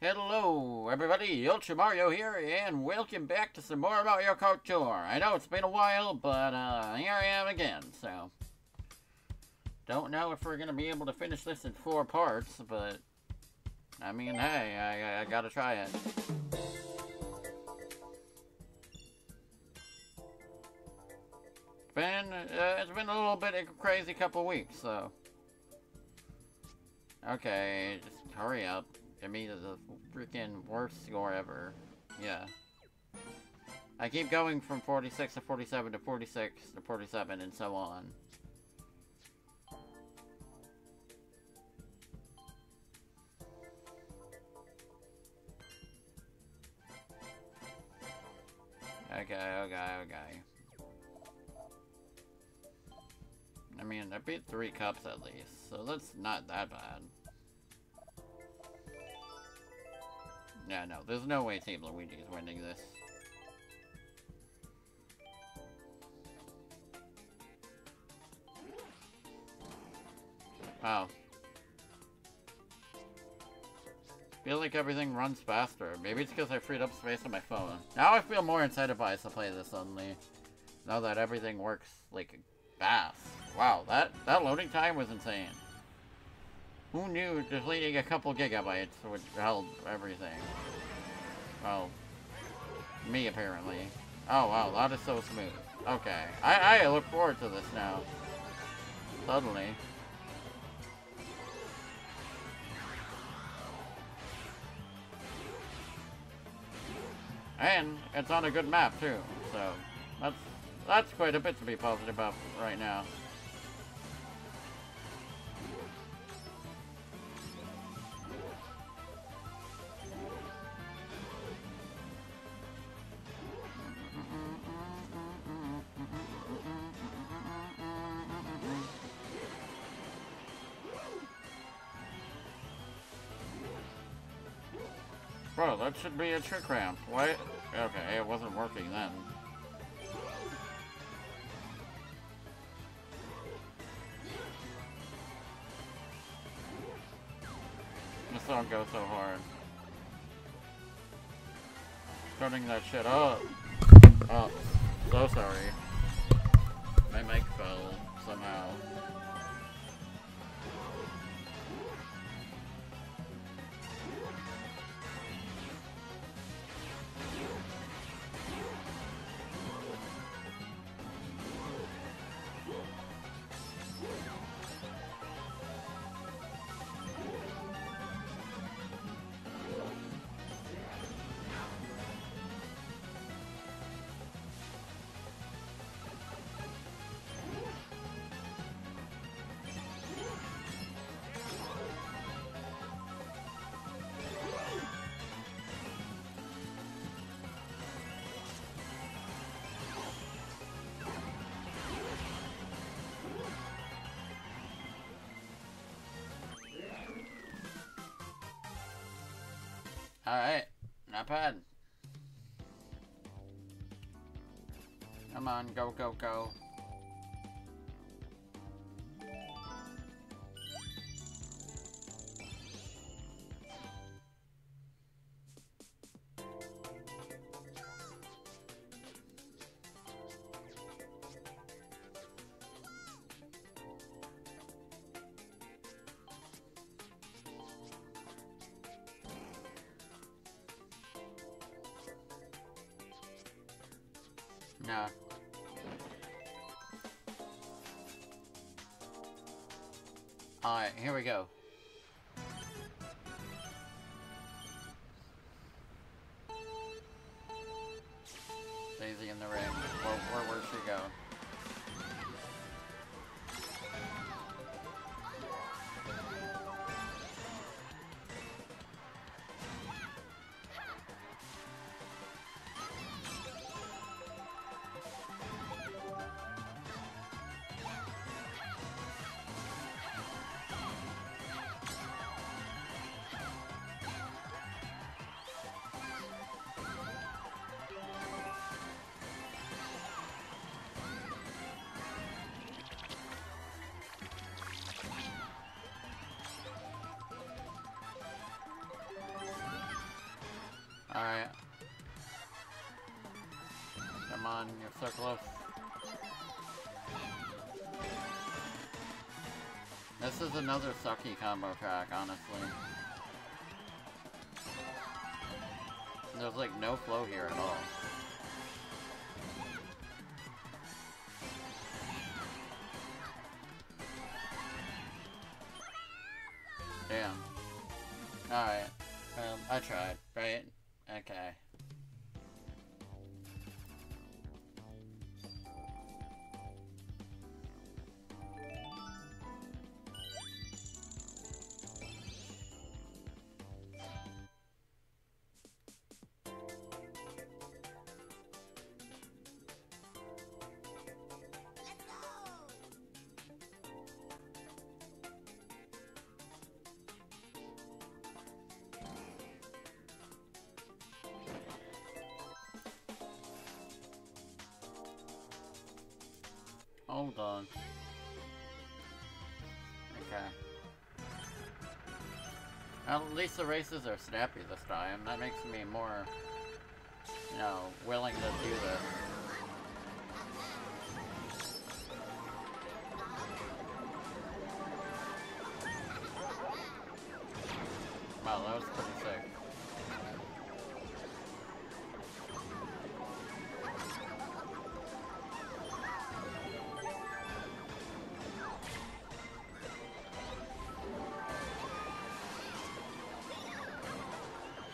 Hello, everybody. Ultra Mario here, and welcome back to some more Mario Kart Tour. I know it's been a while, but uh, here I am again, so... Don't know if we're going to be able to finish this in four parts, but... I mean, hey, I, I, I gotta try it. Been, uh, it's been a little bit of a crazy couple weeks, so... Okay, just hurry up. Give me the freaking worst score ever. Yeah. I keep going from 46 to 47 to 46 to 47 and so on. Okay, okay, okay. I mean, I beat three cups at least, so that's not that bad. Yeah, no, there's no way Team Luigi is winning this. Wow. feel like everything runs faster. Maybe it's because I freed up space on my phone. Now I feel more incentivized to play this suddenly. Now that everything works, like, fast. Wow, that, that loading time was insane. Who knew deleting a couple gigabytes would help everything? Well, me apparently. Oh wow, that is so smooth. Okay, I, I look forward to this now. Suddenly. And it's on a good map too, so that's that's quite a bit to be positive about right now. Bro, that should be a trick ramp. Why? Okay, it wasn't working then. This don't go so hard. Turning that shit up. Oh, so sorry. My mic fell somehow. Alright, not bad. Come on, go, go, go. No. Alright, here we go. Alright. Come on, you're so close. This is another sucky combo track, honestly. There's like no flow here at all. Damn. Alright. Um, I tried, right? Okay. Hold on. Okay. At least the races are snappy this time. That makes me more, you know, willing to do this.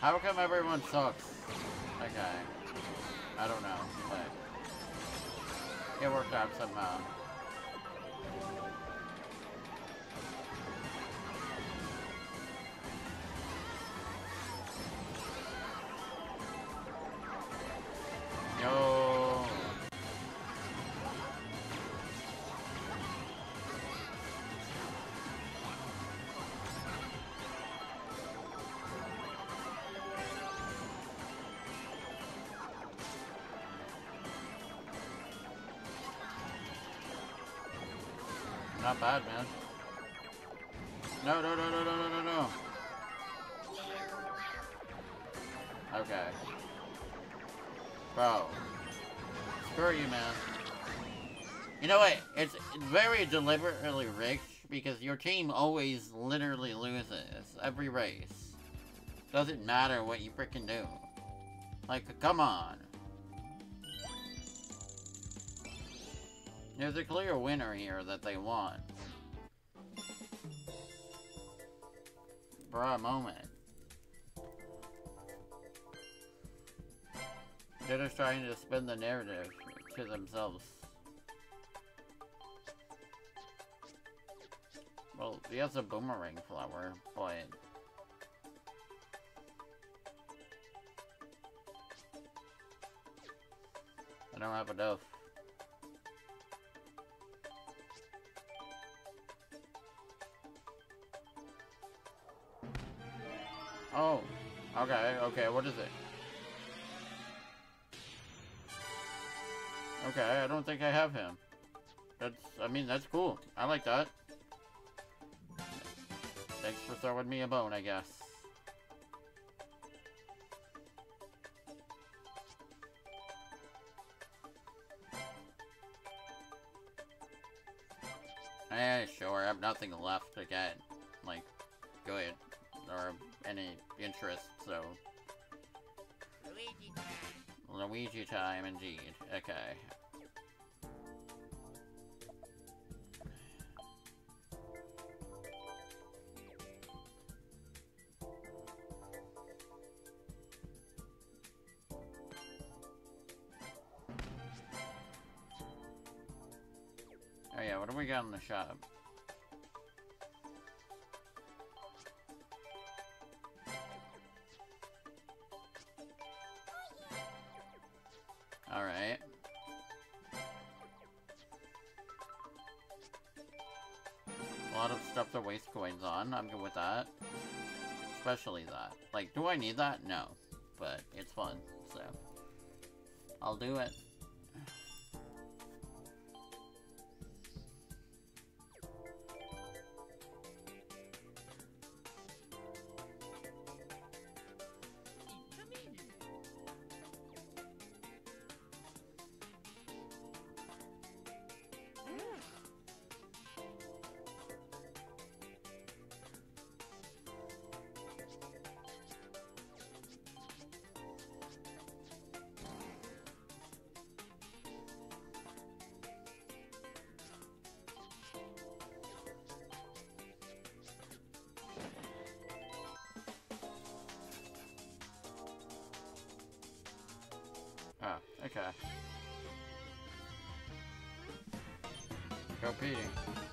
How come everyone sucks? Okay. I don't know, but it worked out somehow. Not bad, man. No, no, no, no, no, no, no, no. Okay. Bro. Screw you, man. You know what? It's very deliberately rigged because your team always literally loses every race. Doesn't matter what you freaking do. Like, come on. There's a clear winner here that they want. For a moment. They're just trying to spin the narrative to themselves. Well, he has a boomerang flower, but... I don't have enough. Okay, okay, what is it? Okay, I don't think I have him. That's, I mean, that's cool. I like that. Thanks for throwing me a bone, I guess. Eh, sure, I have nothing left to interest, so... Luigi time. Luigi time, indeed. Okay. Oh yeah, what do we got in the shop? I'm good with that. Especially that. Like, do I need that? No. But it's fun, so. I'll do it. Okay. Go Petey.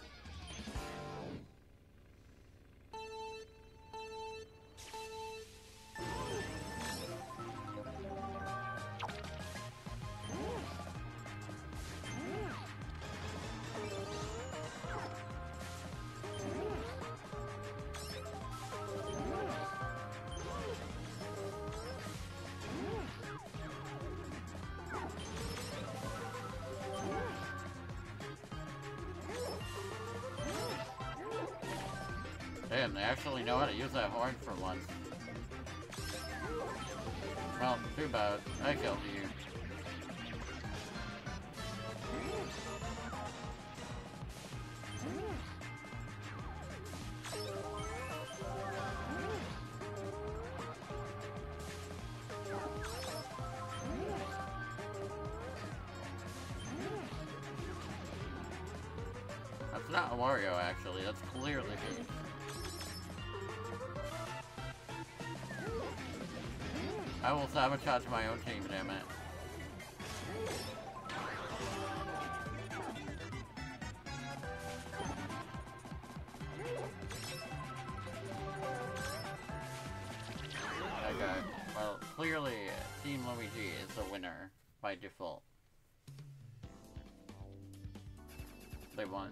Damn, they actually know how to use that horn for once. Well, too bad. I killed you. Sabotage my own team, damn it. Okay, well, clearly Team Luigi is the winner by default. They won.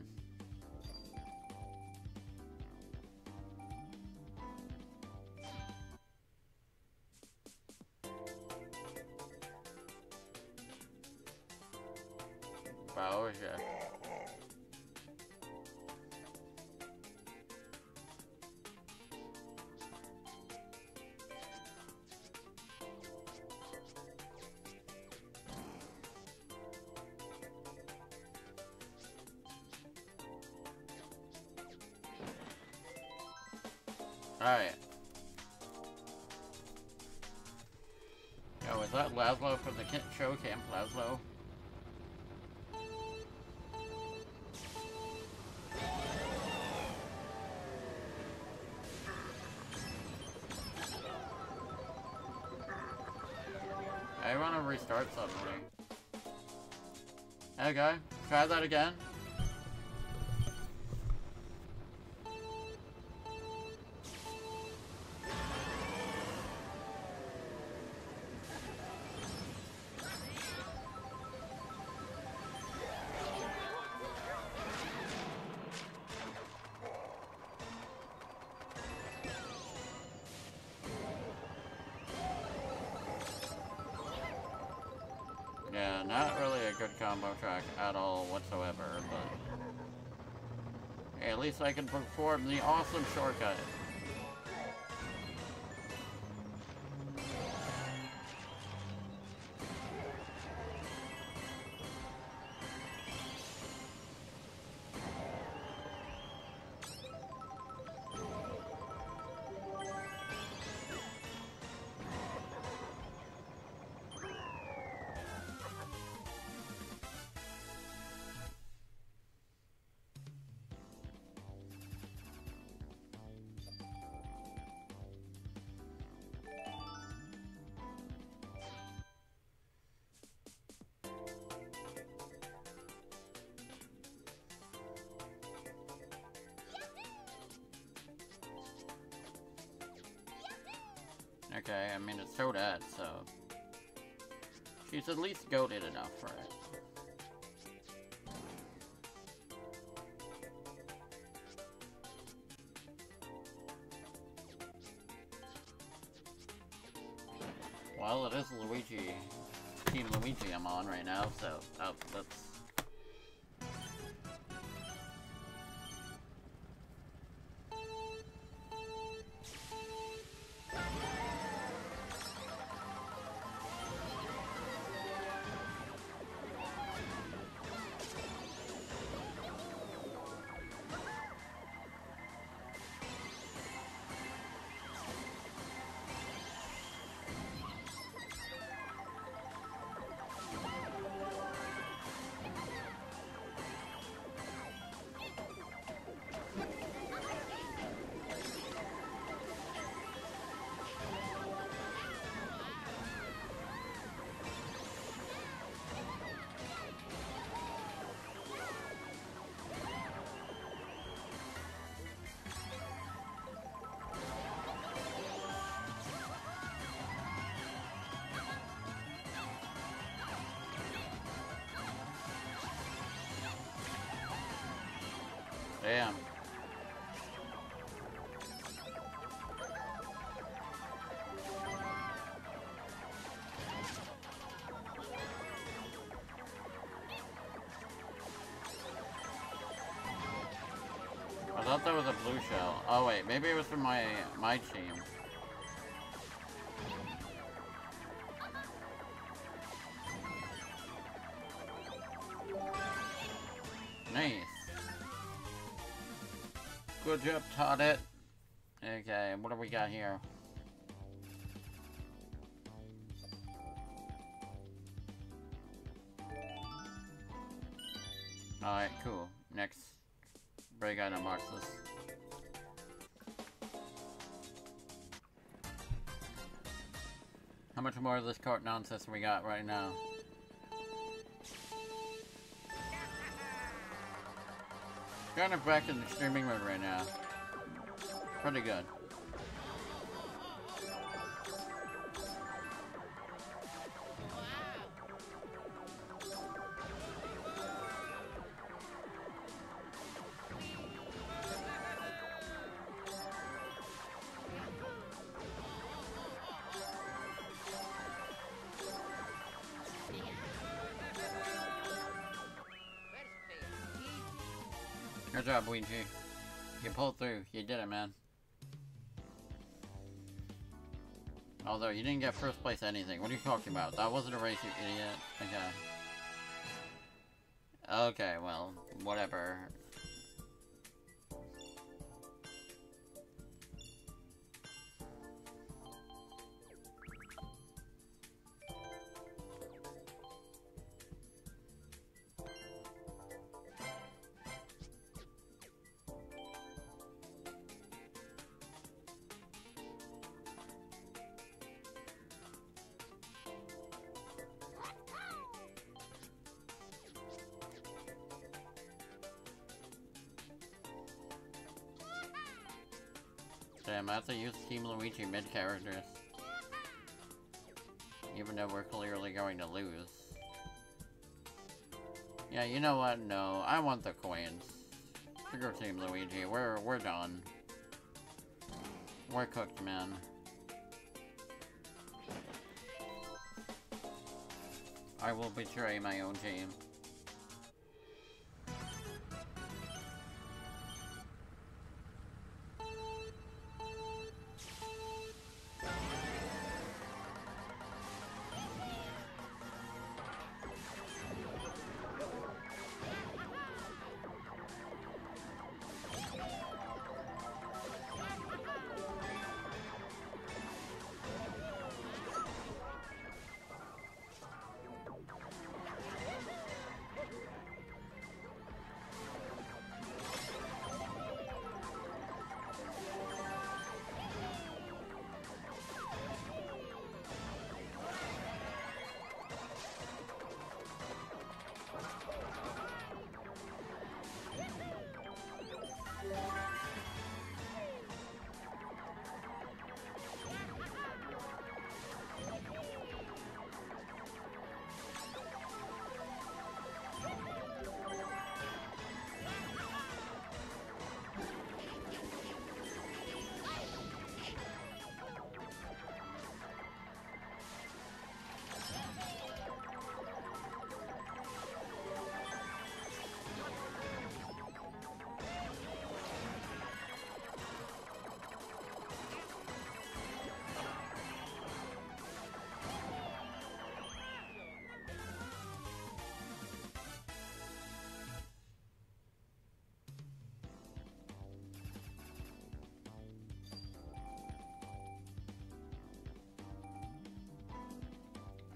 Alright. Yo, is that Lazlo from the Kit show Camp Lazlo? Restart suddenly. Okay, try that again. I can perform the awesome shortcut. Okay, I mean, it's Toadette, so... She's at least goaded enough for it. I thought that was a blue shell. Oh wait, maybe it was from my my team. Good it. Okay, what do we got here? Alright, cool. Next break item marks this. How much more of this cart nonsense we got right now? Kind of back in the streaming mode right now. Pretty good. Good job, Ouija. You pulled through. You did it, man. Although, you didn't get first place anything. What are you talking about? That wasn't a race, you idiot. Okay. Okay, well, whatever. Damn, I have to use Team Luigi mid-characters. Even though we're clearly going to lose. Yeah, you know what? No, I want the coins. Screw Team Luigi, we're, we're done. We're cooked, man. I will betray my own team.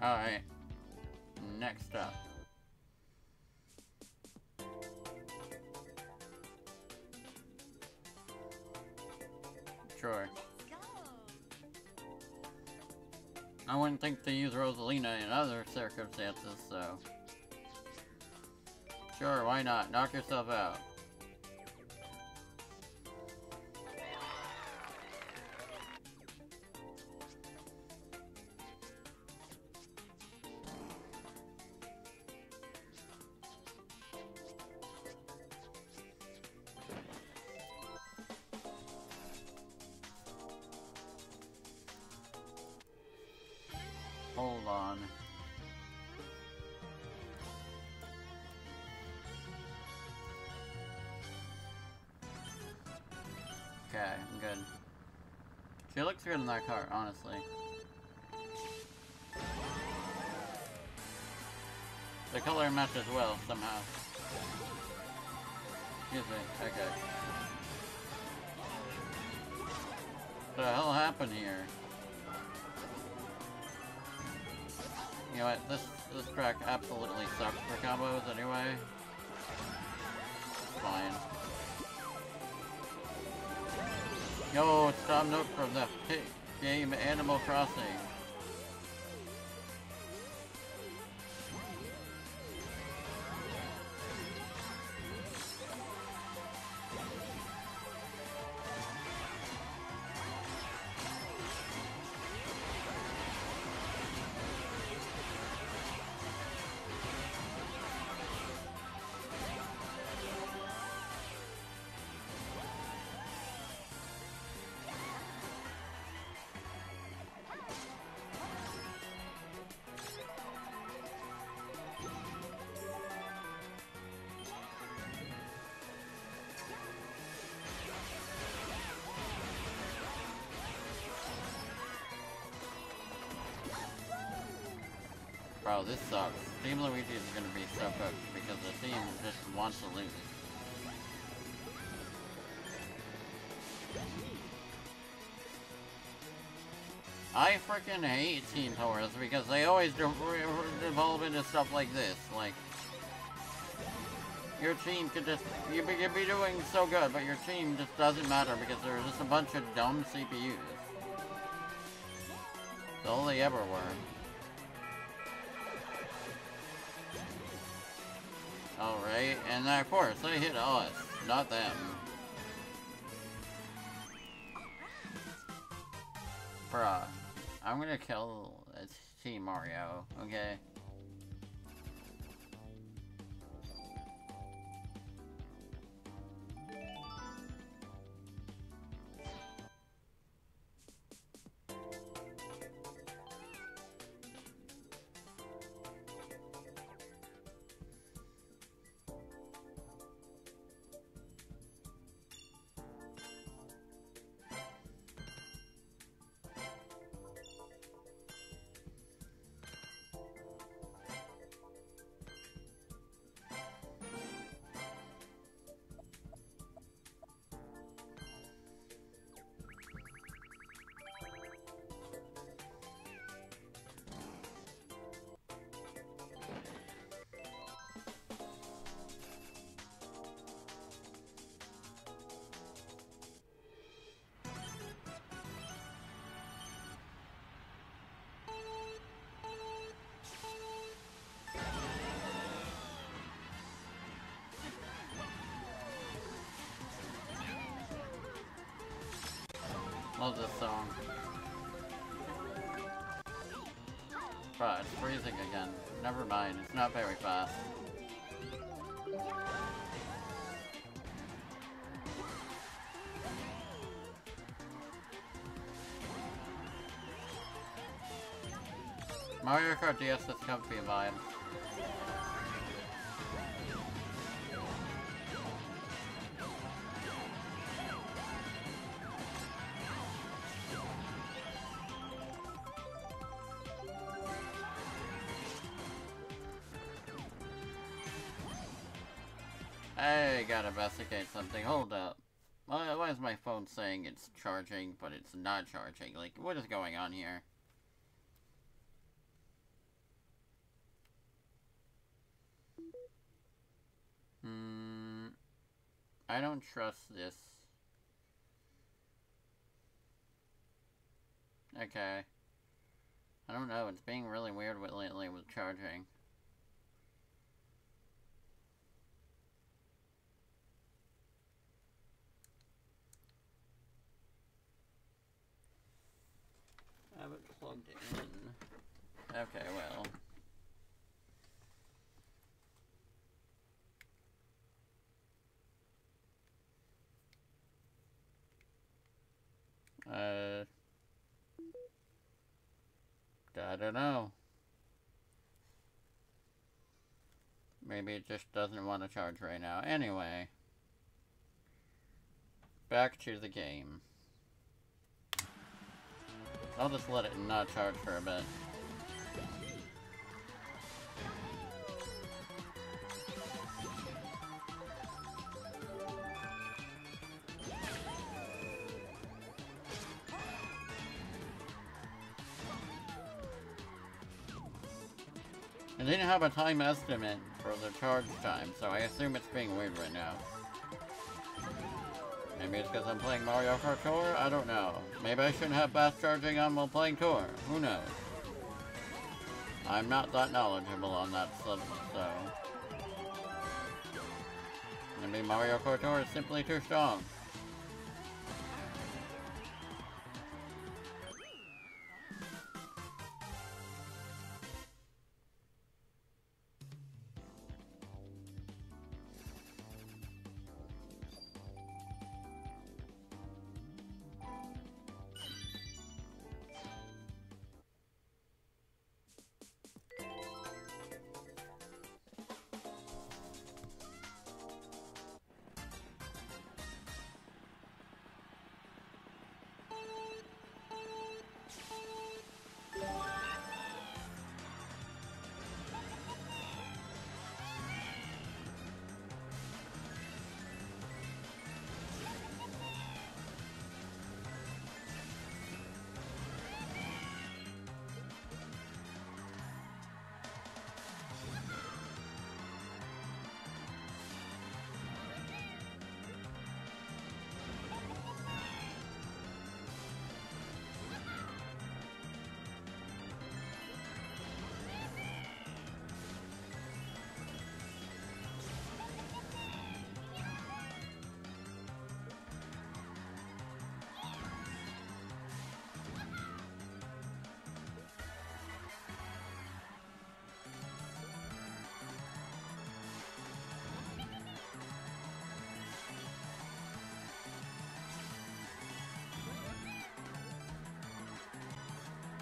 Alright. Next up. Sure. I wouldn't think to use Rosalina in other circumstances, so... Sure, why not? Knock yourself out. Okay, I'm good. She looks good in that car, honestly. The color matches well, somehow. Excuse me, okay. What the hell happened here? You know what, this, this track absolutely sucks for combos anyway. Yo, it's Tom Nook from the game Animal Crossing. Bro, this sucks. Team Luigi is gonna be so cooked because the team just wants to lose. I freaking hate Team Taurus because they always de devolve into stuff like this. Like, your team could just, you could be doing so good, but your team just doesn't matter because there's just a bunch of dumb CPUs. That's all they ever were. And of course, they hit us, not them. Bruh, I'm gonna kill Team Mario, okay? Love this song. It's freezing again. Never mind, it's not very fast. Mario Kart DS is comfy vibes. Gotta investigate something. Hold up. Why, why is my phone saying it's charging, but it's not charging? Like, what is going on here? Hmm. I don't trust this. Okay. I don't know, it's being really weird lately with charging. Have it plugged in. Okay, well. Uh... I don't know. Maybe it just doesn't want to charge right now. Anyway. Back to the game. I'll just let it not charge for a bit. It didn't have a time estimate for the charge time, so I assume it's being weird right now. Maybe it's because I'm playing Mario Kart Tour? I don't know. Maybe I shouldn't have fast charging on while playing Tour. Who knows? I'm not that knowledgeable on that subject, so... Maybe Mario Kart Tour is simply too strong.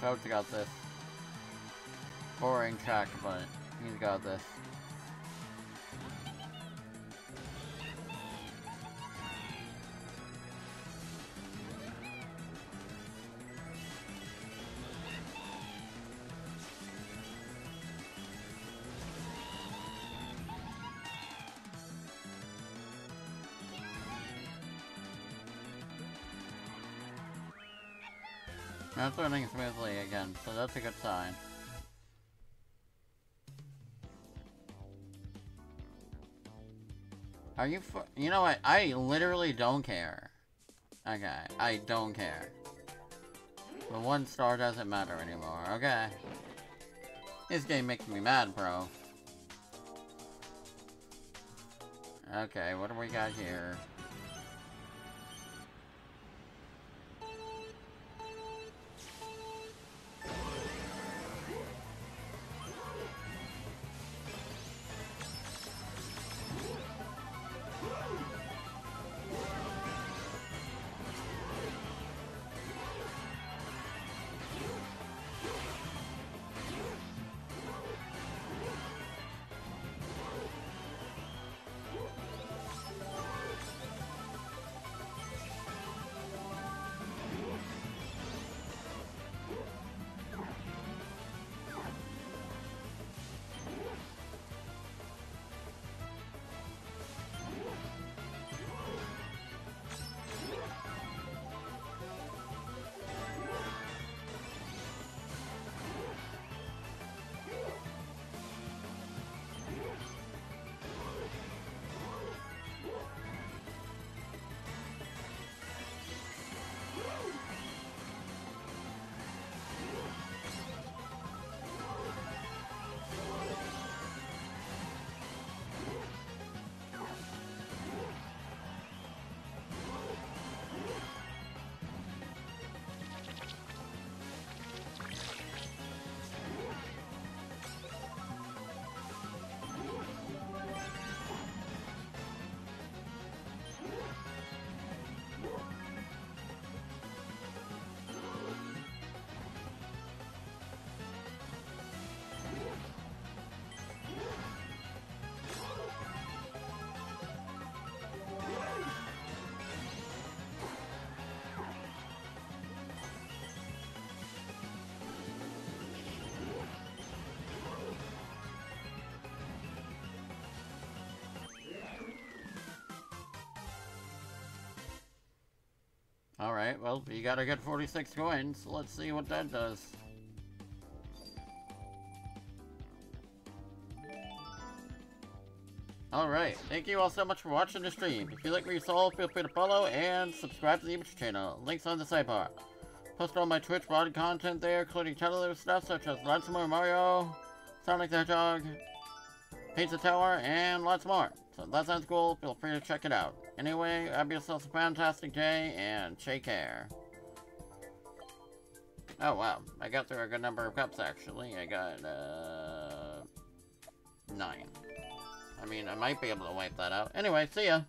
Toad's got this. Boring track, but he's got this. That's running smoothly again, so that's a good sign. Are you You know what? I literally don't care. Okay, I don't care. The one star doesn't matter anymore, okay? This game makes me mad, bro. Okay, what do we got here? Alright, well, you gotta get 46 coins. So let's see what that does. Alright, thank you all so much for watching the stream. If you like what you saw, feel free to follow and subscribe to the YouTube channel. Links on the sidebar. Post all my Twitch VOD content there, including channel stuff such as lots more Mario, Sonic the Hedgehog, Pizza Tower, and lots more. So if that sounds cool, feel free to check it out. Anyway, have yourself a fantastic day, and take care. Oh wow, I got through a good number of cups actually. I got, uh, nine. I mean, I might be able to wipe that out. Anyway, see ya!